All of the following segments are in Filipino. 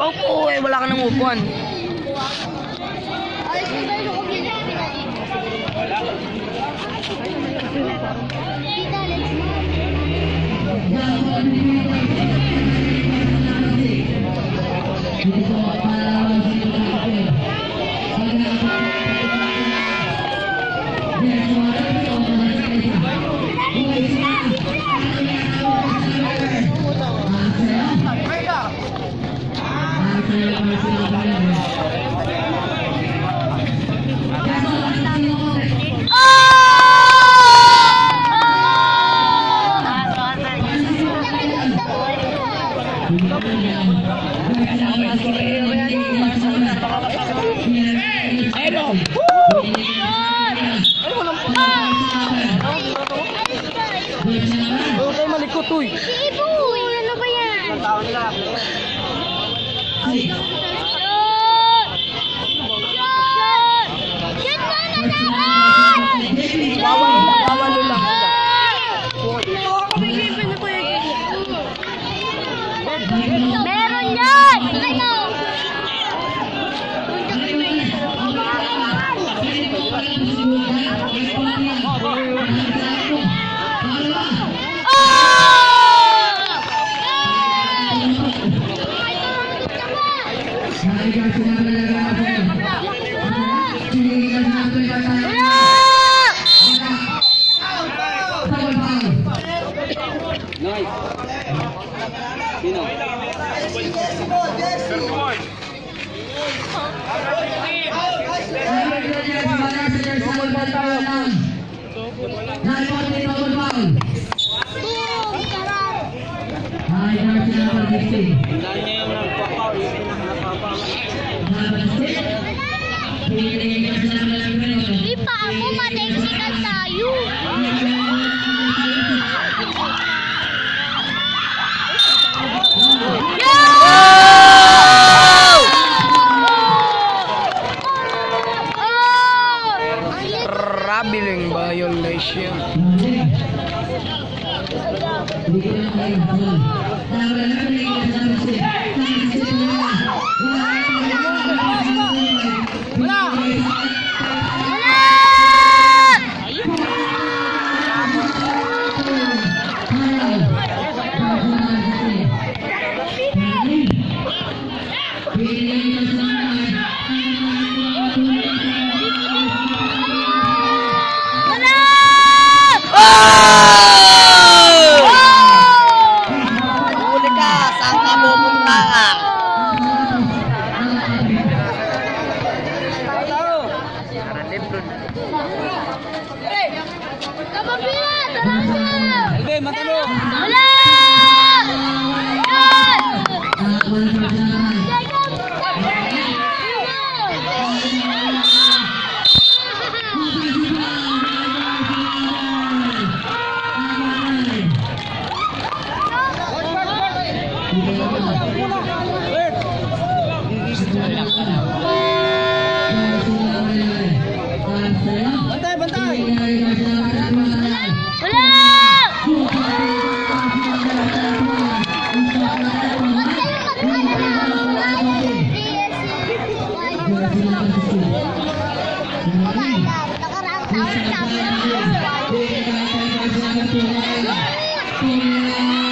Opo, eh, wala ka nang upuan. Huwag kayo malikot, uy. Iboy! Ano ba yan? Shot! Shot! Shot na nalaman! Bawal Nice. Sino? Ini apa-apa. Dapat. Ini. Ini Pak, aku mau Bravo 我买了，我刚刚找了找，是我买的。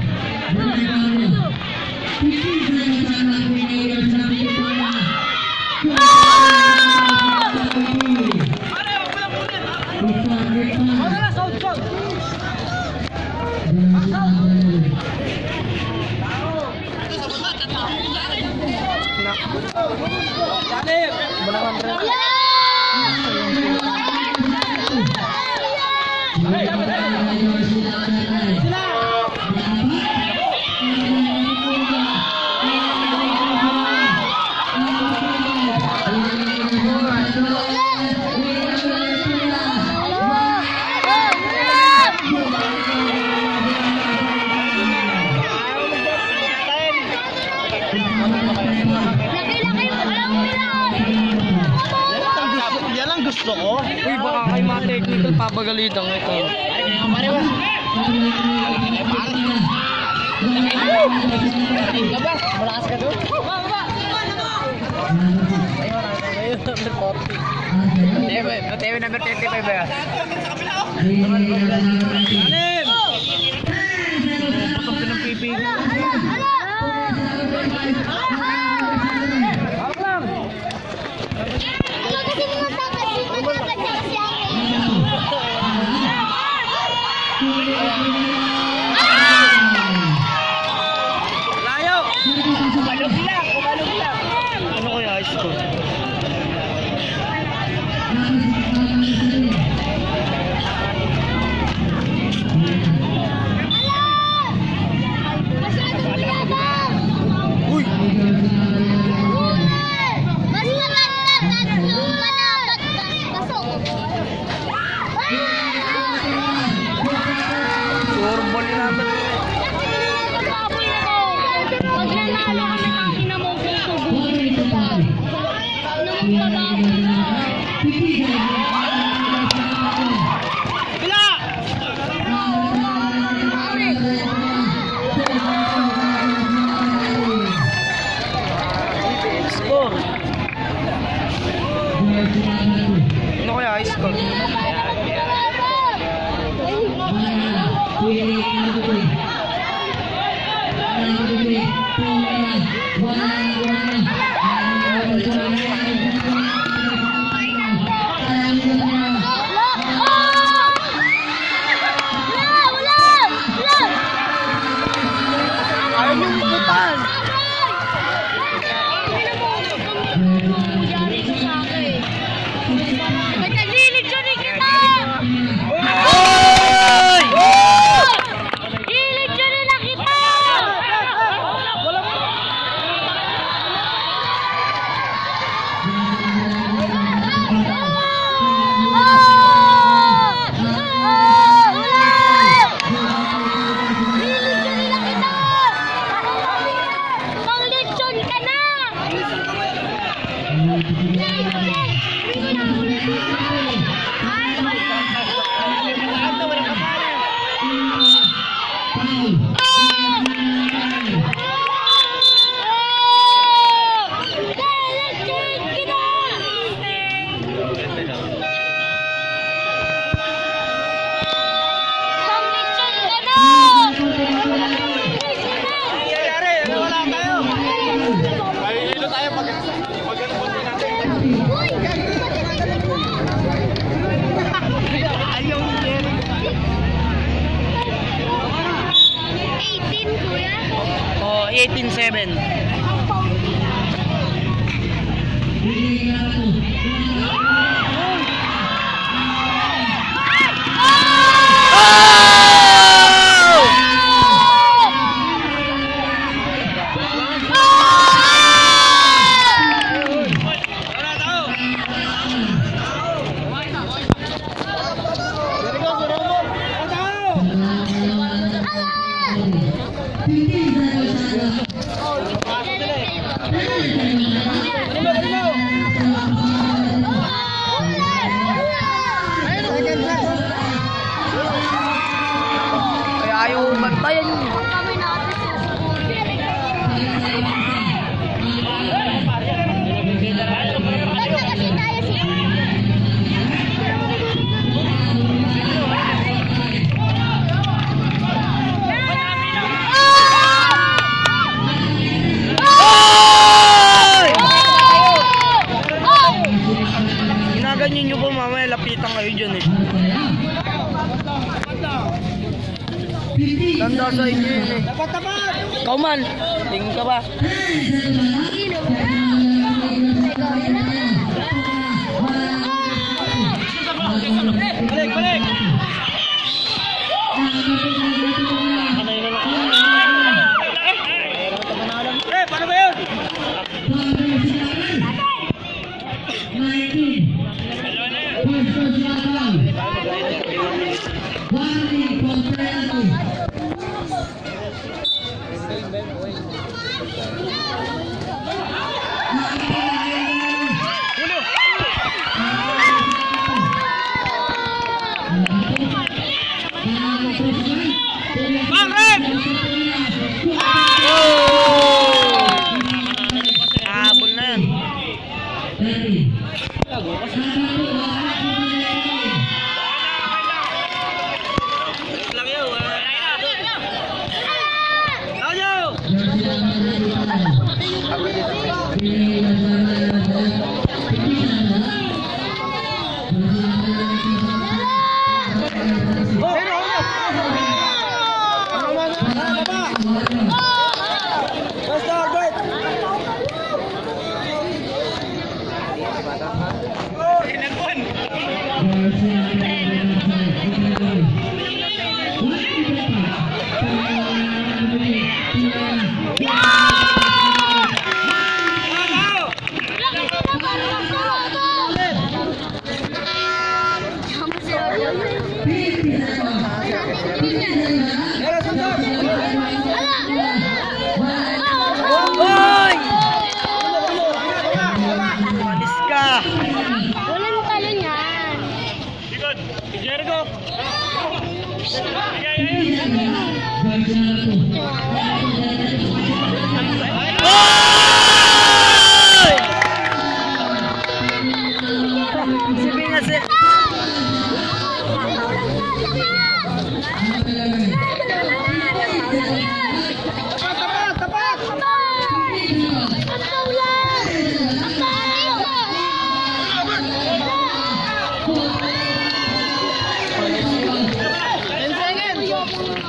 Gusto ko. Uy, baka kay mga technical papagalitan ko ito. Malakas ka doon? Batewe number 35 ba yan? Alim! Putok ng pipig. Hawak Eighteen seven. tayo bantayan yun. Ganyan nyo po mamaya lapitan kayo dyan eh. Tanda sa inyo yun eh. Kauman! Tingin ka ba? Não, não, não.